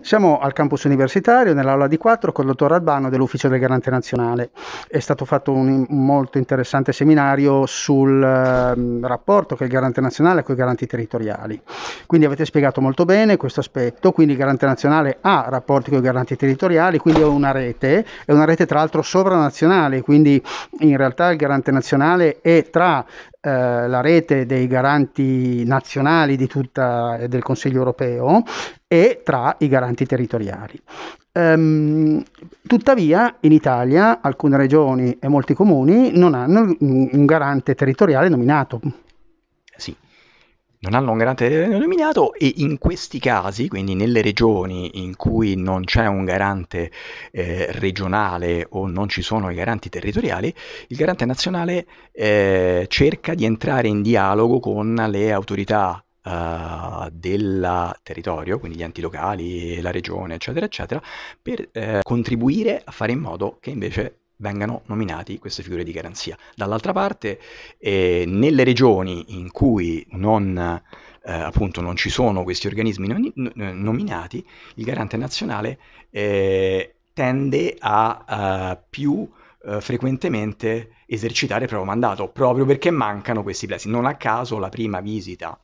Siamo al campus universitario, nell'aula di 4 con il dottor Albano dell'Ufficio del Garante Nazionale. È stato fatto un, molto interessante seminario sul eh, rapporto che il Garante Nazionale ha con i garanti territoriali. Quindi avete spiegato molto bene questo aspetto, quindi il Garante Nazionale ha rapporti con i garanti territoriali, quindi è una rete, è una rete tra l'altro sovranazionale, quindi in realtà il Garante Nazionale è tra eh, la rete dei garanti nazionali di tutta, del Consiglio europeo e tra i garanti territoriali. Um, tuttavia in Italia alcune regioni e molti comuni non hanno un garante territoriale nominato. Sì, non hanno un garante nominato e in questi casi, quindi nelle regioni in cui non c'è un garante eh, regionale o non ci sono i garanti territoriali, il garante nazionale eh, cerca di entrare in dialogo con le autorità Uh, del territorio, quindi gli enti locali, la regione, eccetera, eccetera, per eh, contribuire a fare in modo che invece vengano nominati queste figure di garanzia. Dall'altra parte, eh, nelle regioni in cui non, eh, appunto, non ci sono questi organismi non, nominati, il garante nazionale eh, tende a uh, più uh, frequentemente esercitare il proprio mandato, proprio perché mancano questi plessi. Non a caso la prima visita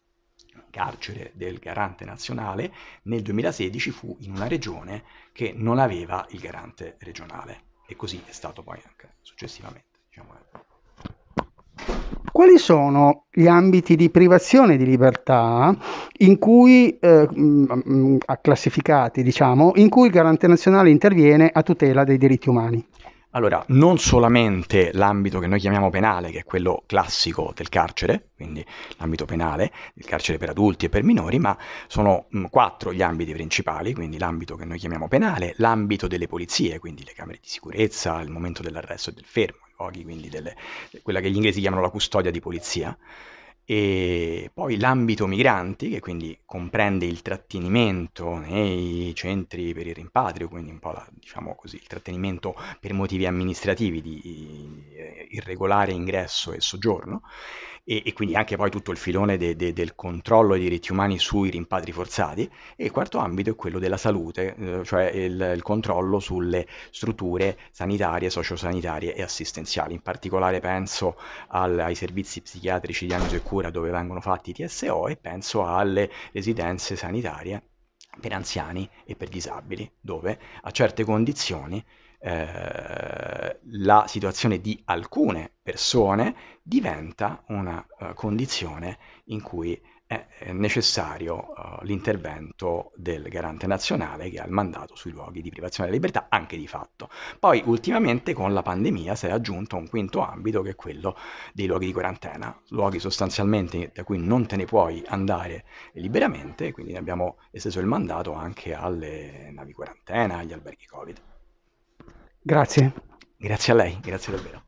carcere del garante nazionale nel 2016 fu in una regione che non aveva il garante regionale e così è stato poi anche successivamente. Diciamo. Quali sono gli ambiti di privazione di libertà in cui, eh, mh, classificati, diciamo, in cui il garante nazionale interviene a tutela dei diritti umani? Allora, non solamente l'ambito che noi chiamiamo penale, che è quello classico del carcere, quindi l'ambito penale, il carcere per adulti e per minori, ma sono mh, quattro gli ambiti principali, quindi l'ambito che noi chiamiamo penale, l'ambito delle polizie, quindi le camere di sicurezza, il momento dell'arresto e del fermo, i luoghi, quindi delle, quella che gli inglesi chiamano la custodia di polizia, e poi l'ambito migranti, che quindi comprende il trattenimento nei centri per il rimpatrio, quindi un po' la, diciamo così, il trattenimento per motivi amministrativi di eh, irregolare ingresso e soggiorno, e, e, quindi anche poi tutto il filone de, de, del controllo dei diritti umani sui rimpatri forzati. E il quarto ambito è quello della salute, eh, cioè il, il, controllo sulle strutture sanitarie, sociosanitarie e assistenziali. In particolare penso al, ai servizi psichiatrici di diagnosi e cura dove vengono fatti i TSO e penso alle residenze sanitarie per anziani e per disabili, dove a certe condizioni eh, la situazione di alcune persone diventa una uh, condizione in cui è necessario uh, l'intervento del garante nazionale che ha il mandato sui luoghi di privazione della libertà anche di fatto. Poi ultimamente con la pandemia si è aggiunto un quinto ambito che è quello dei luoghi di quarantena, luoghi sostanzialmente da cui non te ne puoi andare liberamente, quindi abbiamo esteso il mandato anche alle navi quarantena, agli alberghi Covid. Grazie. Grazie a lei, grazie davvero.